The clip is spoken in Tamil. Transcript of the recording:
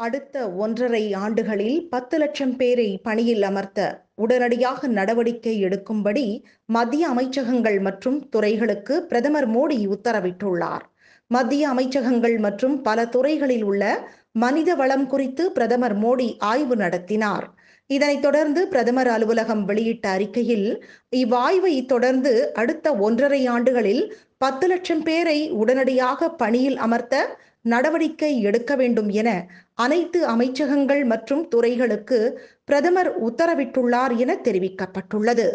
அடுத்த ஒன்றரை ஆண்டுகளில் பத்து லட்சம் பேரை பணியில் அமர்த்த உடனடியாக நடவடிக்கை எடுக்கும்படி மத்திய அமைச்சகங்கள் மற்றும் துறைகளுக்கு பிரதமர் மோடி உத்தரவிட்டுள்ளார். மத்திய அமைச்சகங்கள் மற்றும் பல துறைகளில் உள்ள மனித வளம் குறித்து பிரதமர் மோடி ஆய்வு நடத்தினார். இதனைத் தொடர்ந்து பிரதமர் அலுவலகம் வெளியிட்ட அறிக்கையில் இவ்வாய்வை தொடர்ந்து அடுத்த ஒன்றரை ஆண்டுகளில் பத்து லட்சம் பேரை உடனடியாக பணியில் அமர்த்த நடவடிக்கை எடுக்க வேண்டும் என அனைத்து அமைச்சகங்கள் மற்றும் துறைகளுக்கு பிரதமர் உத்தரவிட்டுள்ளார் என தெரிவிக்கப்பட்டுள்ளது.